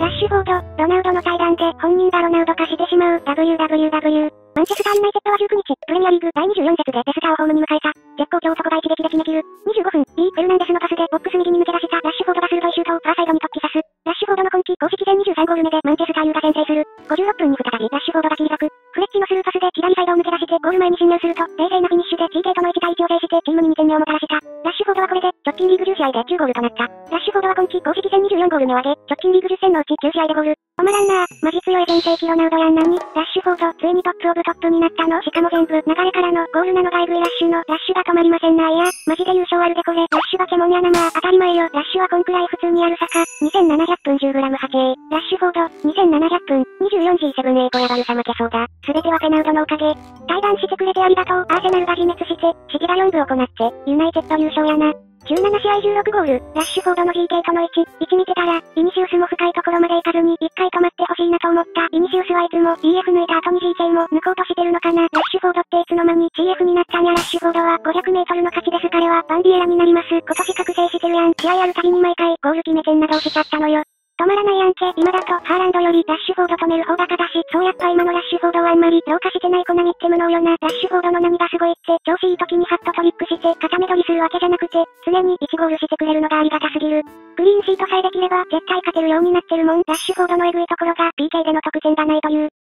ラッシュフォード、ロナウドの対談で本人がロナウド化してしまう WWW。マンチェスターユナイテッドは19日、プレミアリーグ第24節でレスターをホームに迎えた。絶好調そこが一撃で決めきる。25分、B、フェルナンデスのパスでボックス右に抜け出したラッシュフォードが鋭いシュートをファーサイドに突き刺す。ラッシュフォードの今季公式戦23ゴール目でマンチェスターユが先制する。56分に再びラッシュフォードが切り裂く。フレッジのスルーパスで左サイドを抜け出してゴール前に侵入すると、冷静なフィニッシュで TK との1対1を制してチームに2点目をもたらした。ラッシュフォードはこれで直近リーグ10試合で10ゴールとなった。ラッシュフォードは今季公式戦24ゴール目を挙げ、直近リーグ10戦のうち9試合でゴール。止まらんな。マジ強い全盛期ロナウドやんな。に、ラッシュフォード、ついにトップオブトップになったの。しかも全部、流れからの、ゴールなのがエグいラッシュの、ラッシュが止まりませんな、いや、マジで優勝あるでこれ、ラッシュがケモンやなまあ、当たり前よ、ラッシュはこんくらい普通にあるさか、2700分 10g8A、ラッシュフォード、2700分、24G7A 小屋バルサ負けそうだ、すべてはペナウドのおかげ、対談してくれてありがとう、アーセナルが自滅して、シギが4部を行って、ユナイテッド優勝やな。17試合16ゴール、ラッシュフォードの GK との1、1見てたら、イニシウスも深いところまで行かずに、1回止まってほしいなと思った。イニシウスはいつも EF 抜いた後に GK も抜こうとしてるのかな。ラッシュフォードっていつの間に CF になったんや。ラッシュフォードは500メートルの勝ちです。彼はバンディエラになります。今年覚醒してるやん。試合あるたびに毎回ゴール決めてんなどをしちゃったのよ。止まらないやんけ。今だと、ハーランドよりラッシュフォード止める方が正し。そうやっぱ今のラッシュフォードはあんまり、老化してない子何って無能よな。ラッシュフォードの何がすごいって、調子いい時にハッとトリックして、固め取りするわけじゃなくて、常に1ゴールしてくれるのがありがたすぎる。グリーンシートさえできれば、絶対勝てるようになってるもん。ラッシュフォードのエグいところが、PK での得点がないという。